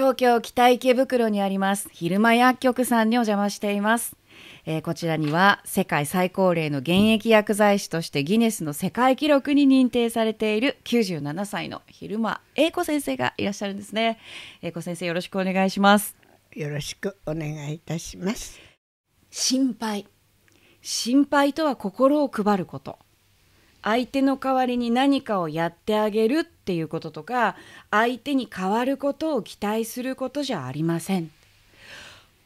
東京北池袋にあります昼間薬局さんにお邪魔しています、えーこちらには世界最高齢の現役薬剤師としてギネスの世界記録に認定されている97歳の昼間英子先生がいらっしゃるんですね。英子先生よろしくお願いします。よろしくお願いいたします。心配。心配とは心を配ること相手の代わりに何かをやってあげるっていうこととか相手に変わることを期待することじゃありません。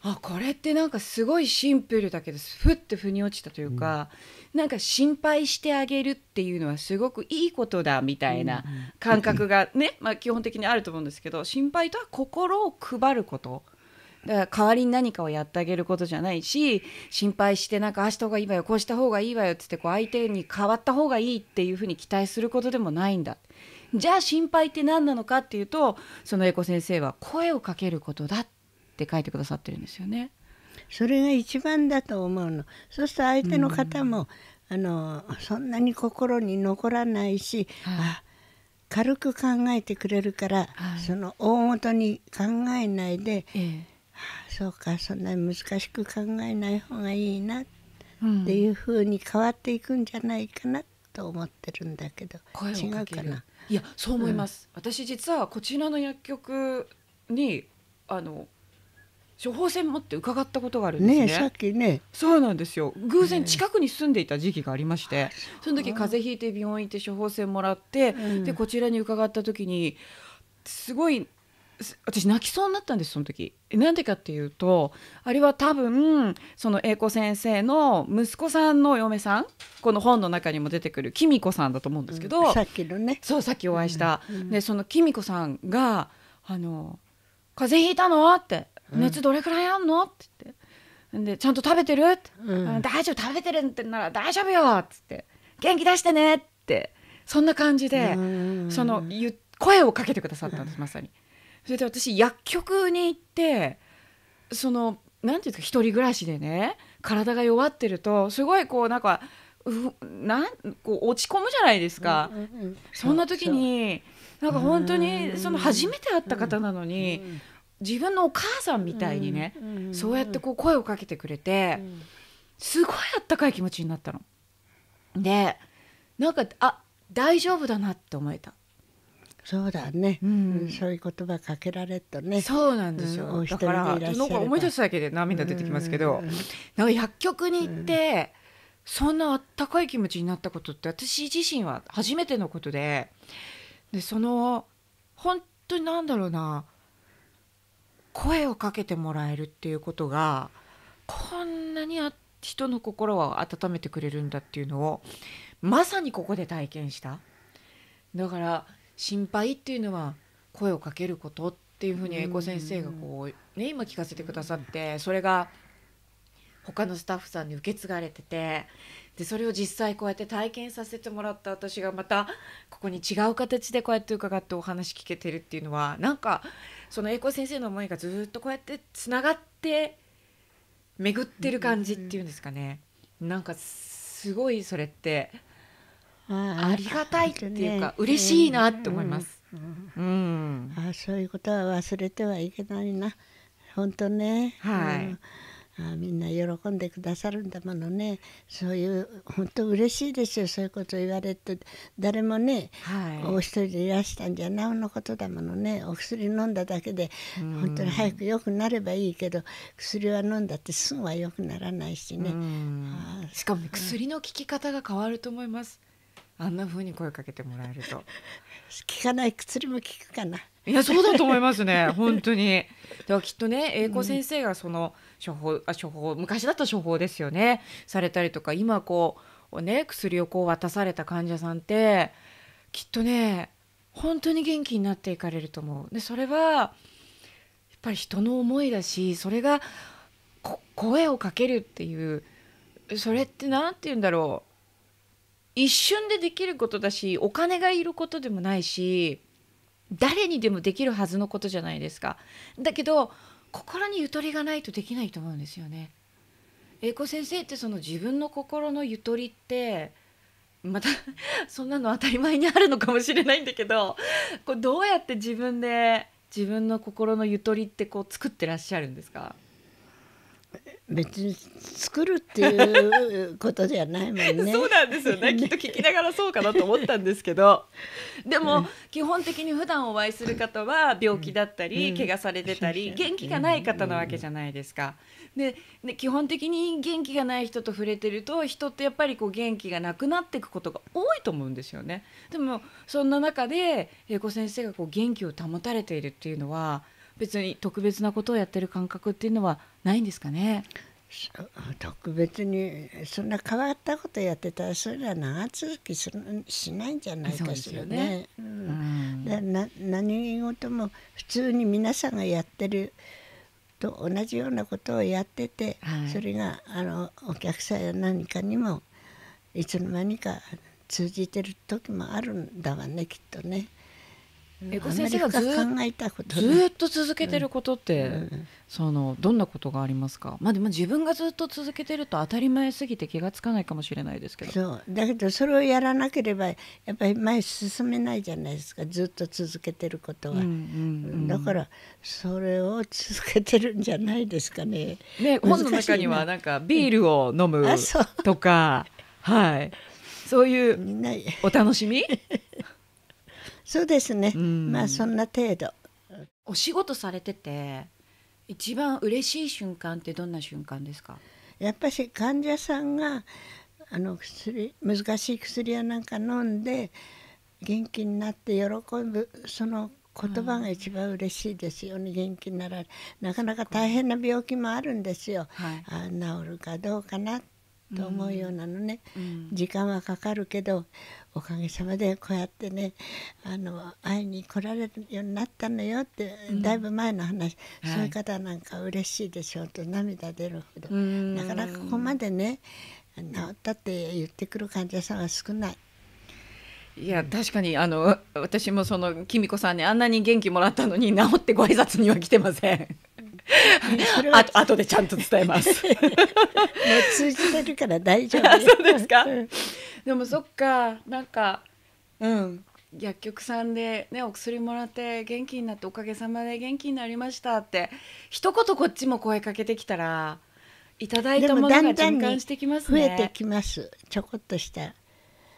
あこれってなんかすごいシンプルだけどふって腑に落ちたというか、なんか心配してあげるっていうのはすごくいいことだみたいな感覚がね、まあ、基本的にあると思うんですけど心配とは心を配ることだから代わりに何かをやってあげることじゃないし心配してなんかああした方がいいわよこうした方がいいわよっつってこう相手に変わった方がいいっていうふうに期待することでもないんだ。じゃあ心配って何なのかっていうとそのエコ先生は声をかけることだって書いてくださってるんですよね。それが一番だと思うの。そうすると相手の方も、あのそんなに心に残らないし、はい。あ軽く考えてくれるから、はい。その大元に考えないで、えあそうかそんなに難しく考えない方がいいなっていう風に変わっていくんじゃないかなと思ってるんだけど、違うかな？いやそう思います、私実はこちらの薬局にあの処方箋持って伺ったことがあるんですね。ねえさっきね。そうなんですよ。偶然近くに住んでいた時期がありまして、その時風邪ひいて病院行って処方箋もらって、うん。でこちらに伺った時にすごいす私泣きそうになったんですその時。なんでかっていうとあれは多分その英子先生の息子さんの嫁さんこの本の中にも出てくるきみこさんだと思うんですけど、さっきのね。そうさっきお会いした、うん。うん。でそのきみこさんが「あの風邪ひいたの?」って「熱どれくらいあんの?」って言って。で「ちゃんと食べてる?」って、うん。あ大丈夫食べてるってなら大丈夫よ」っつって「元気出してね」って。そんな感じで、うん。そのゆ声をかけてくださったんですまさに。それで私薬局に行ってそのなんていうか一人暮らしでね体が弱ってるとすごいこうなんかうなんこう落ち込むじゃないですか。うんうんそんな時になんか本当にその初めて会った方なのに自分のお母さんみたいにねうんそうやってこう声をかけてくれてすごいあったかい気持ちになったの。でなんかあ大丈夫だなって思えた。そうだね、うん。うんそういう言葉かけられるとね。そうなんですよ、うんだからなんか思い出すだけで涙出てきますけど、うん。なんか薬局に行って、そんなあったかい気持ちになったことって私自身は初めてのことででその本当になんだろうな声をかけてもらえるっていうことがこんなにあ人の心を温めてくれるんだっていうのをまさにここで体験した。だから心配っていうのは声をかけることっていうふうに英子先生がこう、ね、今聞かせてくださってそれが他のスタッフさんに受け継がれててでそれを実際こうやって体験させてもらった私がまたここに違う形でこうやって伺ってお話聞けてるっていうのはなんかその英子先生の思いがずっとこうやってつながって巡ってる感じっていうんですかね。なんかすごいそれってあありがたいっていうかね。嬉しいなって思います。うん。うん。あそういうことは忘れてはいけないな。本当ね、はい。うん。あみんな喜んでくださるんだものね。そういう本当嬉しいですよ。そういうこと言われて。誰もね、はい。お一人でいらしたんじゃなおのことだものね。お薬飲んだだけでうん。本当に早く良くなればいいけど薬は飲んだってすぐは良くならないしね、しかもね薬の効き方が変わると思いますあんな風に声かけてもらえると。効かない薬も効くかな。いやそうだと思いますね。本当に。だからきっとね英子先生がその処方あ処方昔だった処方ですよね。されたりとか今こうね薬をこう渡された患者さんってきっとね本当に元気になっていかれると思う。でそれはやっぱり人の思いだしそれがこ声をかけるっていうそれって何て言うんだろう一瞬でできることだしお金がいることでもないし誰にでもできるはずのことじゃないですか。だけど心にゆとりがないとできないと思うんですよね。英子先生ってその自分の心のゆとりってまたそんなの当たり前にあるのかもしれないんだけどこうどうやって自分で自分の心のゆとりってこう作ってらっしゃるんですか？別に作るっていうことではないもんね。そうなんですよね きっと聞きながらそうかなと思ったんですけど でも基本的に普段お会いする方は病気だったり、うん怪我されてたり元気がない方なわけじゃないですか。でで基本的に元気がない人と触れてると人ってやっぱりこう元気がなくなっていくことが多いと思うんですよね。でもそんな中で英子先生がこう元気を保たれているっていうのは別に特別なことをやってる感覚っていうのはないんですかね？特別にそんな変わったことやってたらそれは長続きするしないんじゃないかしらね。ううんな何事も普通に皆さんがやってると同じようなことをやってて、はいそれがあのお客さんや何かにもいつの間にか通じてる時もあるんだわねきっとね。英子先生がずっと続けてることって、うん。そのどんなことがありますか、まあ、でも自分がずっと続けてると当たり前すぎて気がつかないかもしれないですけど。そう。だけどそれをやらなければやっぱり前進めないじゃないですか。ずっと続けてることは、うんうんうん。だからそれを続けてるんじゃないですかね。ね、本の中にはなんかビールを飲むあそう。とか、はい、そういうお楽しみ？そうですね、うん。まあそんな程度。お仕事されてて一番嬉しい瞬間ってどんな瞬間ですか？やっぱし患者さんがあの薬難しい薬やなんか飲んで元気になって喜ぶその言葉が一番嬉しいですよね。元気になられなかなか大変な病気もあるんですよ。はい。あ治るかどうかなと思うようなのね、うん。時間はかかるけどおかげさまでこうやってねあの会いに来られるようになったのよって、うん。だいぶ前の話、はい。そういう方なんか嬉しいでしょうと涙出るほど、うん。なかなかここまでね治ったって言ってくる患者さんは少ない。いや確かにあの私もそのきみこさんにあんなに元気もらったのに治ってご挨拶には来てません。あ後でちゃんと伝えます。通じてるから大丈夫あそうですかうんでもそっかなんかうん薬局さんでねお薬もらって元気になっておかげさまで元気になりましたって一言こっちも声かけてきたらいただいたものが循環してきます増えね。てきますちょこっとした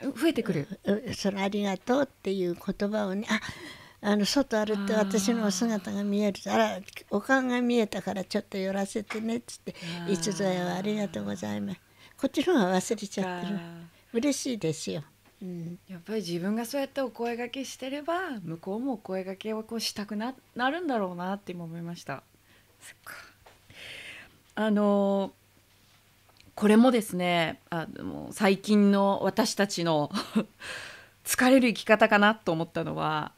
増えてくる。うそのありがとうっていう言葉をねああの外歩って私のお姿が見える。とあらお顔が見えたからちょっと寄らせてねっつっていつぞやはありがとうございます。こっちの方が忘れちゃってる。嬉しいですよ、うん、やっぱり自分がそうやってお声掛けしてれば向こうもお声掛けをこうしたくななるんだろうなって今思いました。あのこれもですねあの最近の私たちの 疲れる生き方かなと思ったのは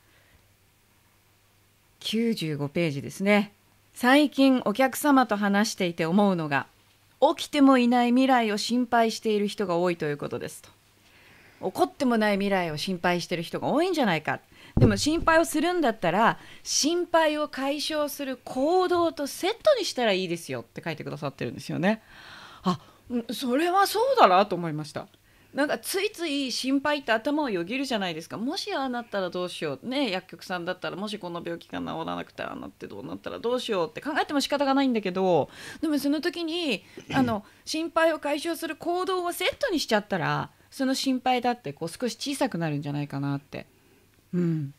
95ページですね。最近お客様と話していて思うのが起きてもいない未来を心配している人が多いということですと。起こってもない未来を心配している人が多いんじゃないか。でも心配をするんだったら心配を解消する行動とセットにしたらいいですよって書いてくださってるんですよね。あそれはそうだなと思いました。なんかついつい心配って頭をよぎるじゃないですか。もしああなったらどうしよう。ね薬局さんだったらもしこの病気が治らなくてああなってどうなったらどうしようって考えても仕方がないんだけどでもその時にあの心配を解消する行動をセットにしちゃったらその心配だってこう少し小さくなるんじゃないかなって。うん、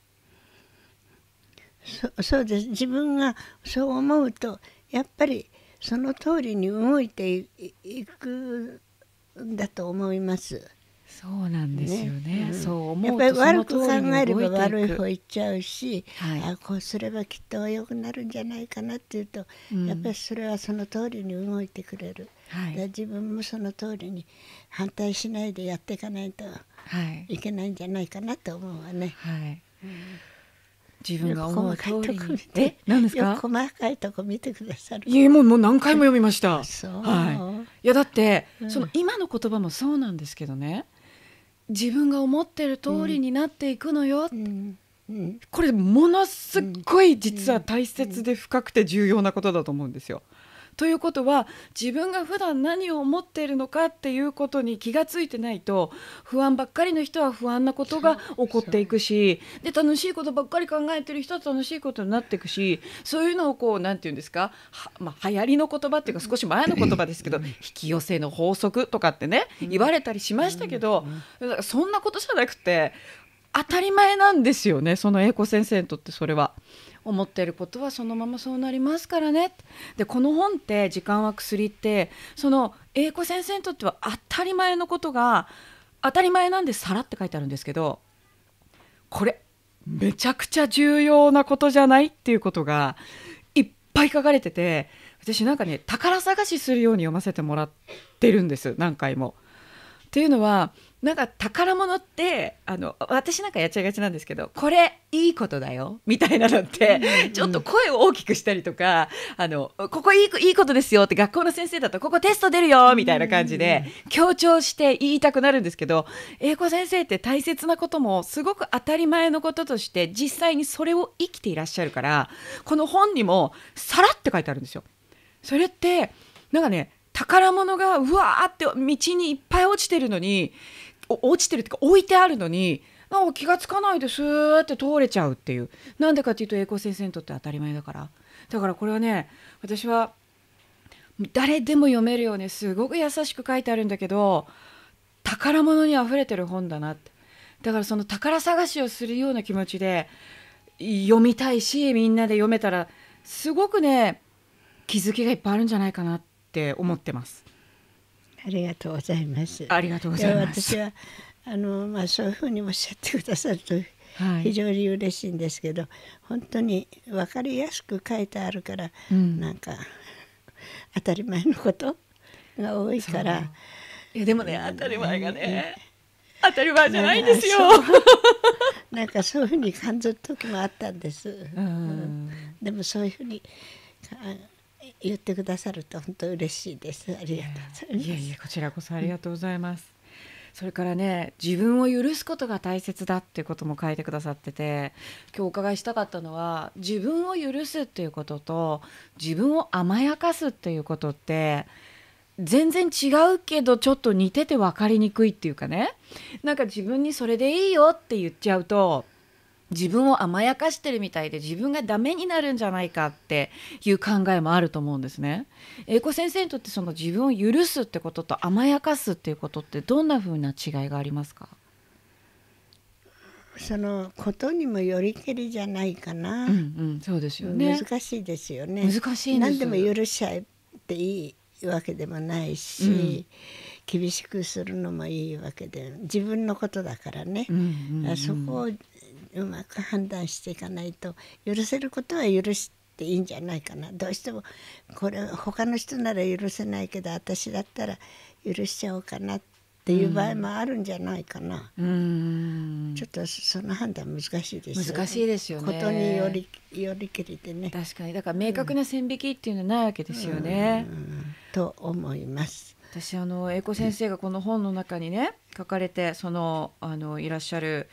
そそうです。自分がそう思うとやっぱりその通りに動いていくだと思います。そうなんですよね。うんそう思やっぱり悪く考えれば悪い方く。行っちゃうし、はいあこうすればきっと良くなるんじゃないかなっていうと、うんやっぱりそれはその通りに動いてくれる、はいで自分もその通りに反対しないでやっていかないとはいいけないんじゃないかなと思うわね。はい。自分が思う通りに細かいとこ見。てえ、何ですよか。く細かいとこ見てくださる。いえ、もうもう何回も読みました。はい。いやだって、うんその今の言葉もそうなんですけどね。自分が思ってる通りになっていくのよ。うんうんこれものすっごい実は大切で深くて重要なことだと思うんですよ。ということは自分が普段何を思っているのかっていうことに気がついてないと不安ばっかりの人は不安なことが起こっていくしで楽しいことばっかり考えてる人は楽しいことになっていくしそういうのをこう何て言うんですかは、まあ、流行りの言葉っていうか少し前の言葉ですけど引き寄せの法則とかってね言われたりしましたけどそんなことじゃなくて当たり前なんですよねその英子先生にとってそれは。思ってることはそのままそうなりますからねでこの本って「時間は薬」ってその英子先生にとっては当たり前のことが当たり前なんでさらって書いてあるんですけどこれめちゃくちゃ重要なことじゃないっていうことがいっぱい書かれてて私なんかね宝探しするように読ませてもらってるんです何回も。っていうのはなんか宝物ってあの私なんかやっちゃいがちなんですけどこれいいことだよみたいなのってちょっと声を大きくしたりとかあのここいいいいことですよって学校の先生だとここテスト出るよみたいな感じで強調して言いたくなるんですけど英子先生って大切なこともすごく当たり前のこととして実際にそれを生きていらっしゃるからこの本にもさらって書いてあるんですよ。それってなんかね宝物がうわーって道にいっぱい落ちてるのに落ちてるっていうか置いてあるのになんか気が付かないでスーって通れちゃうっていう。なんでかっていうと栄光先生にとって当たり前だから。だからこれはね私は誰でも読めるようにすごく優しく書いてあるんだけど宝物にあふれてる本だなって。だからその宝探しをするような気持ちで読みたいしみんなで読めたらすごくね気づきがいっぱいあるんじゃないかなって思ってます。ありがとうございます。ありがとうございます。私はあのまあそういうふうにおっしゃってくださると非常に嬉しいんですけど、はい、本当に分かりやすく書いてあるから、うん、なんか当たり前のことが多いから。いやでもね当たり前がね、当たり前じゃないんですよ。なんかそういうふうに感じる時もあったんです。うん、でもそういうふうに言ってくださると本当嬉しいです。ありがとうございます。いやいやこちらこそありがとうございます、それからね自分を許すことが大切だっていうことも書いてくださってて今日お伺いしたかったのは自分を許すっていうことと自分を甘やかすっていうことって全然違うけどちょっと似てて分かりにくいっていうかね。なんか自分にそれでいいよって言っちゃうと自分を甘やかしてるみたいで自分がダメになるんじゃないかっていう考えもあると思うんですね。英子先生にとってその自分を許すってことと甘やかすっていうことってどんな風な違いがありますか？そのことにもよりけりじゃないかな。うんうん、そうですよね。難しいですよね。難しい何でも許しちゃっていいわけでもないし、うん、厳しくするのもいいわけで自分のことだからね、うんうんうん、そこをうまく判断していかないと許せることは許していいんじゃないかなどうしてもこれ他の人なら許せないけど私だったら許しちゃおうかなっていう場合もあるんじゃないかな。うんちょっとその判断難しいですよね。難しいですよね。ことによりよりけりでね。確かにだから明確な線引きっていうのはないわけですよね。と思います。私あの英子先生がこの本の中にね書かれてそのあのいらっしゃる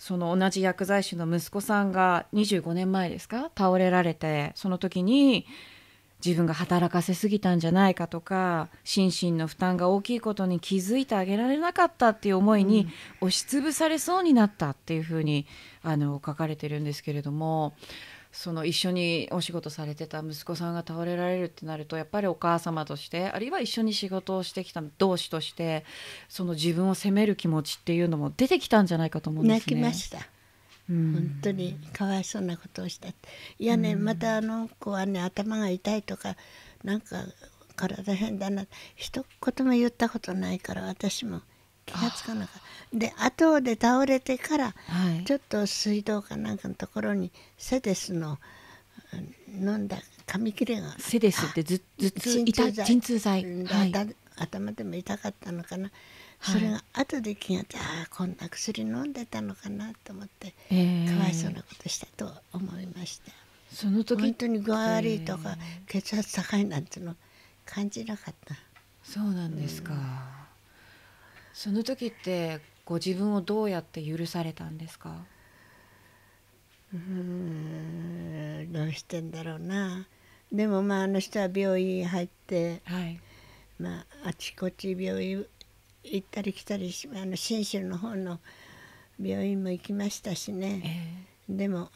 その同じ薬剤師の息子さんが25年前ですか倒れられてその時に自分が働かせすぎたんじゃないかとか心身の負担が大きいことに気づいてあげられなかったっていう思いに押しつぶされそうになったっていうふうにあの書かれてるんですけれどもその一緒にお仕事されてた息子さんが倒れられるってなるとやっぱりお母様としてあるいは一緒に仕事をしてきた同志としてその自分を責める気持ちっていうのも出てきたんじゃないかと思うんですね。泣きました本当にかわいそうなことをしたいやね、またあの子はね頭が痛いとかなんか体変だな。一言も言ったことないから私も気が付かなかった。で後で倒れてから、はい、ちょっと水道かなんかのところにセデスの飲んだ紙切れがセデスってず頭痛鎮痛剤、はい、頭でも痛かったのかな、それが後で気が付いて、ああこんな薬飲んでたのかなと思って、えー、かわいそうなことしたと思いました。その時本当に具合悪いとか血圧高いなんていうの感じなかった。そうなんですか、うんその時ってご自分をどうやって許されたんですか？うんどうしてんだろうな。でもまああの人は病院入って、はい。まあ、あちこち病院行ったり来たりしあの信州の方の病院も行きましたしえね、えでも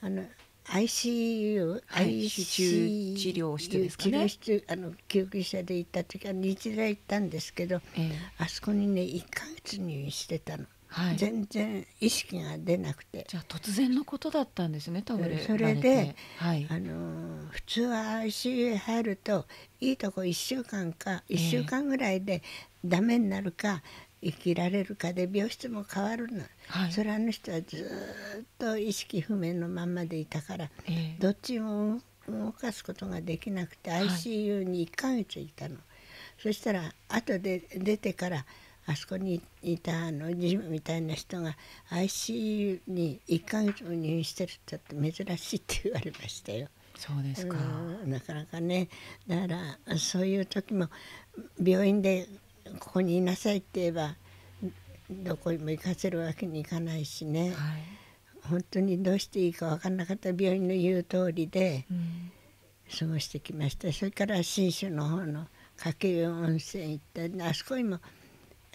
あの ICU、はい。ICU 治療室ですかね治療室あの救急車で行った時は日大行ったんですけどええ。あそこにね1ヶ月入院してたの、はい。全然意識が出なくて。じゃあ突然のことだったんですね倒れられてそれではい。あのー普通は ICU へ入るといいとこ1週間かええ1週間ぐらいでダメになるか生きられるかで病室も変わるの、はい。それあの人はずーっと意識不明のまんまでいたからええ。どっちも動かすことができなくてはい。ICU に1ヶ月いたの、そしたら後で出てからあそこにいたあのジムみたいな人が ICU に1ヶ月も入院してるって珍しいって言われましたよ。そうですか。うんなかなかね。だからそういう時も病院でここにいなさいって言えばどこにも行かせるわけにいかないしね、はい。本当にどうしていいか分からなかった病院の言う通りでうん過ごしてきました。それから信州の方の掛湯温泉行ったあそこにも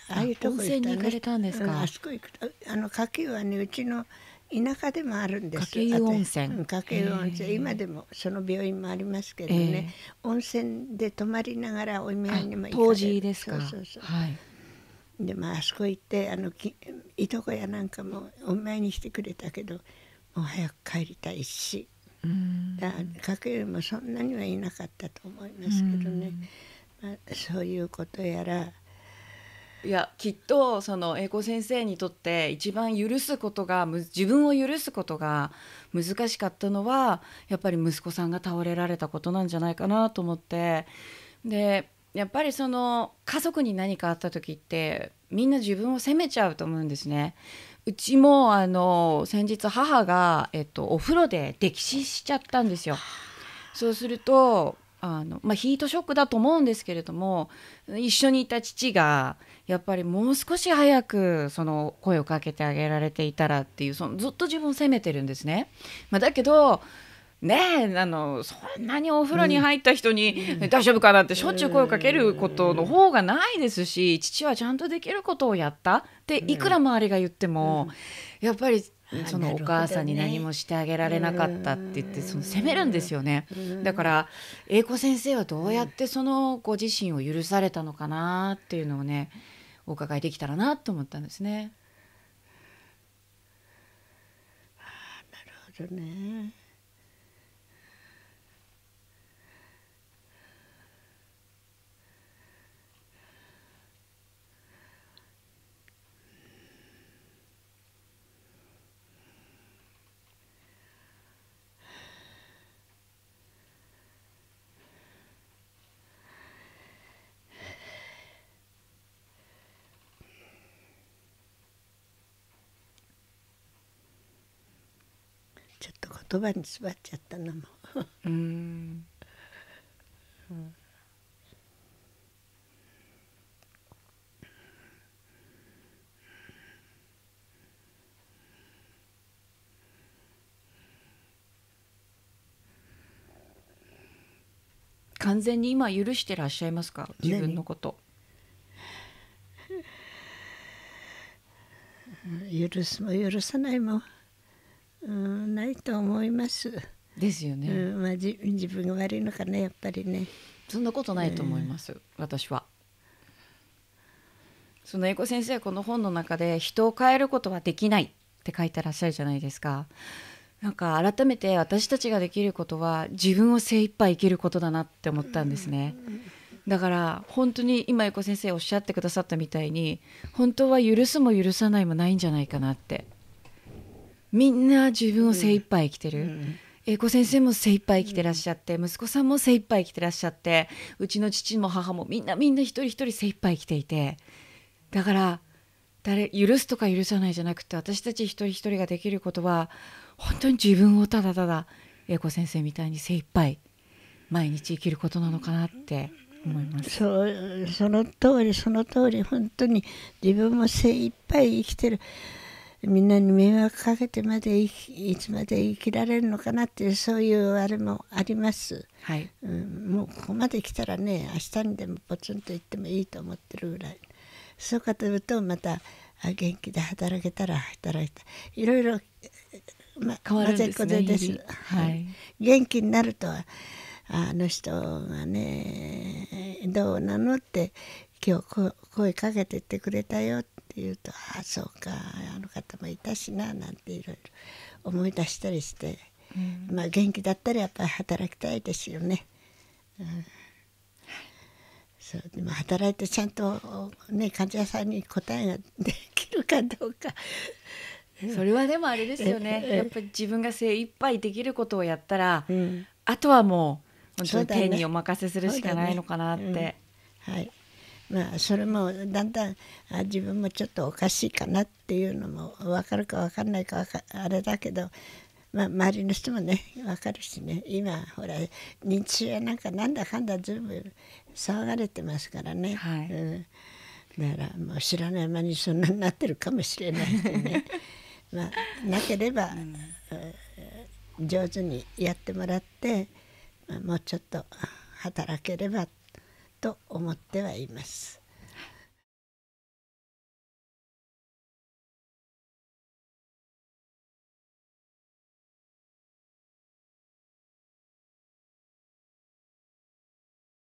ああいうとこ行かれたんです。かうんあそこ行くとあの掛湯はねうちの田舎でもあるんです。掛湯温泉。温泉。今でもその病院もありますけどね、温泉で泊まりながらお見舞いにもあ行かれる。当時ですか。そうそうそう。はい。でまああそこ行ってあのきいとこやなんかもお見舞いにしてくれたけどもう早く帰りたいし。うん。だ家計もそんなにはいなかったと思いますけどね、まあ、そういうことやらいやきっとその英子先生にとって一番許すことがむ自分を許すことが難しかったのはやっぱり息子さんが倒れられたことなんじゃないかなと思ってでやっぱりその家族に何かあった時ってみんな自分を責めちゃうと思うんですね。うちもあの先日母が、えっと、お風呂で溺死しちゃったんですよ。そうするとあの、まあ、ヒートショックだと思うんですけれども一緒にいた父がやっぱりもう少し早くその声をかけてあげられていたらっていうそのずっと自分を責めてるんですね。まあ、だけどねえあのそんなにお風呂に入った人に、大丈夫かなってしょっちゅう声をかけることの方がないですし父はちゃんとできることをやったっていくら周りが言っても、やっぱりそのお母さんに何もしてあげられなかったって言ってその責めるんですよね。だから英子先生はどうやってそのご自身を許されたのかなっていうのをねお伺いできたらなと思ったんですね。なるほどねちょっと言葉に詰まっちゃったなもう。うん。完全に今許してらっしゃいますか？自分のこと。許すも許さないも、うん、ないと思います、ですよね、うんまあ、じ自分が悪いのかなやっぱりねそんなことないと思います、私は。その英子先生はこの本の中で人を変えることはできないって書いてらっしゃるじゃないですか。なんか改めて私たちができることは自分を精一杯生きることだなって思ったんですね。だから本当に今英子先生おっしゃってくださったみたいに本当は許すも許さないもないんじゃないかなってみんな自分を精一杯生きてる、英子先生も精一杯生きてらっしゃって、息子さんも精一杯生きてらっしゃってうちの父も母もみんなみんな一人一人精一杯生きていて。だから誰許すとか許さないじゃなくて私たち一人一人ができることは本当に自分をただただ英子先生みたいに精一杯毎日生きることなのかなって思います。そうその通りその通り本当に自分も精一杯生きてるみんなに迷惑かけてまでいいつまで生きられるのかなっていうそういうあれもあります、はい。うん、もうここまで来たらね明日にでもポツンと行ってもいいと思ってるぐらい。そうかというとまたあ元気で働けたら働いたいろいろ、ま、変わるんですねです。ははい。い、元気になるとあの人がねどうなのって今日こ声かけてってくれたよって言うとああそうかあの方もいたしななんていろいろ思い出したりして、うん。まあ元気だったらやっぱり働きたいですよね。うん。そうでも働いてちゃんと、ね、患者さんに答えができるかどうか。それはでもあれですよね。ええ。やっぱり自分が精一杯できることをやったら、うん。あとはもう本当に天にお任せするしかないのかなって、そうだね。はいまあそれもだんだんあ自分もちょっとおかしいかなっていうのも分かるか分かんないかわかあれだけど、まあ、周りの人もね分かるしね。今ほら認知症やなんかなんだかんだずいぶん騒がれてますからね、はい。うん、だからもう知らない間にそんなになってるかもしれないしね。まあなければ、えー上手にやってもらって、まあ、もうちょっと働ければと思ってはいます。